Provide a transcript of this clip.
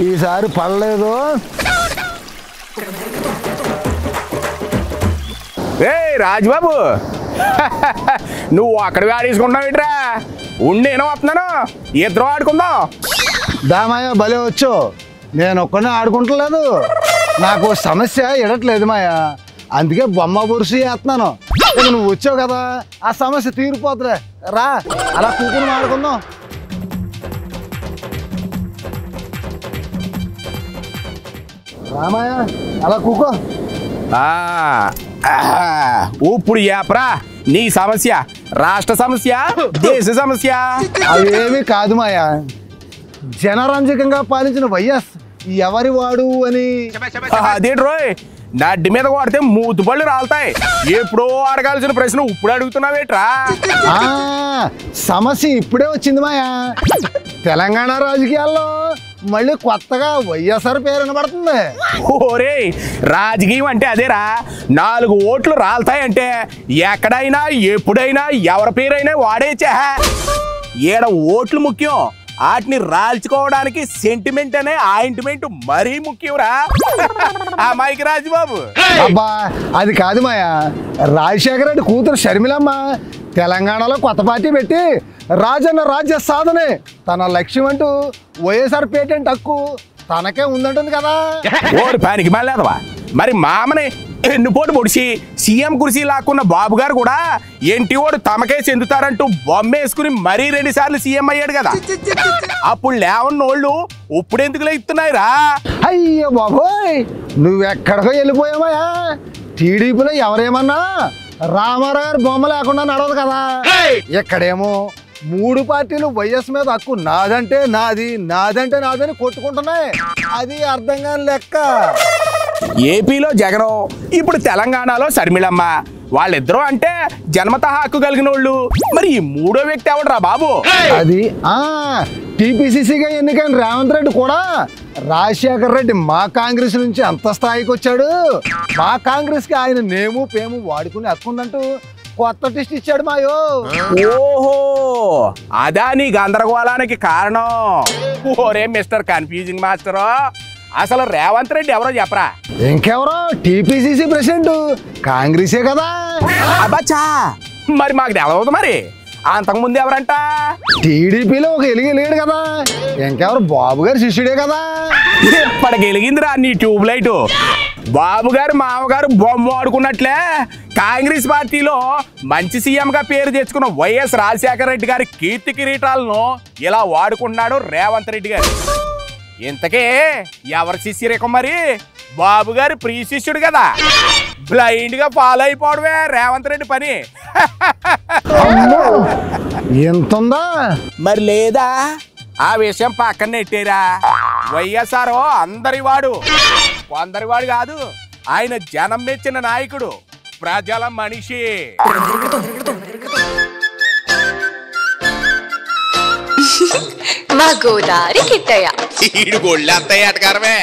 ఈసారి పడలేదు. ఏ రాజుబాబు. నువ్వు అక్కడ ఆడేసుకుంటున్నావు ఏంట్రా? ఉండి నేను వస్తున్నాను. ఇద్దరం ఆడుకుందాం. దామయ్య భలే వచ్చు. నేను ఒక్కనే ఆడుకుంటలేదు. నాకు సమస్య ఎడట్లేదు మాయా. అందుకే బొమ్మ బురుసు వేస్తున్నాను నువ్వు వచ్చావు కదా ఆ సమస్య తీరిపోతులే రా అలా కూకుని ఆడుకుందాం రామాయ అలా కూకో. ఇప్పుడు యాప్రా నీ సమస్య రాష్ట్ర సమస్య దేశ సమస్య. అవేమీ కాదు మాయా. జనరంజకంగా పాలించిన వైఎస్ ఎవరి వాడు అని అదేంటి రోయ్? నడ్డి మీద కొడితే మూతు పళ్ళు రాలుతాయి. ఎప్పుడో అడగాల్సిన ప్రశ్న ఇప్పుడు అడుగుతున్నావేట్రా? ఆ సమస్య ఇప్పుడే వచ్చింది మాయా. తెలంగాణ రాజకీయాల్లో మళ్ళీ కొత్తగా వైఎస్ఆర్ పేరు వినబడుతుంది. ఓరే రాజకీయం అంటే అదేరా. నాలుగు ఓట్లు రాలుతాయంటే ఎక్కడైనా ఎప్పుడైనా ఎవరి పేరైనా వాడేచా ఈడ ఓట్లు ముఖ్యం. వాటిని రాల్చుకోవడానికి సెంటిమెంట్ అనే ఆయింట్మెంట్ మరీ ముఖ్యంరా. ఆ మైకి రాజుబాబు. అబ్బా అది కాదు మాయా. రాజశేఖర రెడ్డి కూతురు షర్మిలమ్మ తెలంగాణలో కొత్త పార్టీ పెట్టి రాజన్న రాజ్య సాధనే. తన లక్ష్యం అంటూ వైఎస్ఆర్ పేటెంట్ హక్కు తనకే ఉందంటుంది కదా. ఓరి పనికి మళ్ళేదవా మరి మామని ఎన్నుపోటు పొడిచి సీఎం కుర్చీ లాక్కున్న బాబు గారు కూడా ఎంటి ఓడు తమకే చెందుతారంటూ బొమ్మేసుకుని మరీ రెండు సార్లు సీఎం అయ్యాడు కదా. అప్పుడు లేవన్నోళ్ళు ఇప్పుడు ఎందుకు ఇస్తున్నాయిరా? అయ్యో బాబోయ్ నువ్వెక్కడికో వెళ్ళిపోయావయ్యా. టీడీపీలో ఎవరేమన్నా రామారావు గారి బొమ్మ లేకుండా నడవదు కదా. ఇక్కడేమో మూడు పార్టీలు వైఎస్ మీద హక్కు నాదంటే నాది నాదంటే నాదని కొట్టుకుంటున్నాయి. అది అర్థం కాని లెక్క. ఏపీలో జగనం ఇప్పుడు తెలంగాణలో శర్మిళమ్మ వాళ్ళిద్దరూ అంటే జన్మత హక్కు కలిగిన వాళ్ళు మరి ఈ మూడో వ్యక్తి ఎవడరా బాబు? అది ఆ టీపీసీసీగా ఎన్నికైన రేవంత్ రెడ్డి కూడా రాజశేఖర్ రెడ్డి మా కాంగ్రెస్ నుంచి అంత స్థాయికి వచ్చాడు. మా కాంగ్రెస్కి ఆయన నేము పేము వాడుకునే హక్కు ఉందంటూ కొత్త టిస్ట్ ఇచ్చాడు మాయో. ఓహో అదా నీ గందరగోళానికి కారణం. ఓరే మిస్టర్ కన్ఫ్యూజింగ్ మాస్టర్. అసలు రేవంత్ రెడ్డి ఎవరో చెప్పరా? ఇంకెవరో? TPCC president. కాంగ్రెసే కదా. అబ్బచ్చా! మరి మాకు తెలవదు మరి. అంతకుముందు ఎవరంట? టీడీపీలో ఒక ఎలిగి లేడు కదా. ఇంకెవరు? బాబు గారి శిష్యుడే కదా. ఇప్పటికి వెలిగిందిరా నీ ట్యూబ్ లైట్. బాబు గారు మామగారు బొమ్మ ఆడుకున్నట్లే కాంగ్రెస్ పార్టీలో మంచి సీఎం గా పేరు తెచ్చుకున్న వైఎస్ రాజశేఖర రెడ్డి గారి కీర్తి కిరీటాలను ఇలా వాడుకుంటున్నాడు రేవంత్ రెడ్డి గారు. ఇంతకే ఎవరి శిష్యరేకం మరి బాబు గారి ప్రియ శిష్యుడు కదా బ్లైండ్గా ఫాలో అయిపోవడమే రేవంత్ రెడ్డి పని ఎంత ఉందా మరి లేదా ఆ విషయం పక్కన నెట్టేరా వైఎస్ఆర్ అందరి వాడు కొందరి వాడు కాదు ఆయన జనం మెచ్చిన నాయకుడు ప్రజల మనిషి ನಮ್ಮ ಗೋದಾರಿ ಕಿಟ್ಟಯ್ಯ ಸೀಡ್ ಗೊಳ್ಳಂತ ಆಟಗಾರವೇ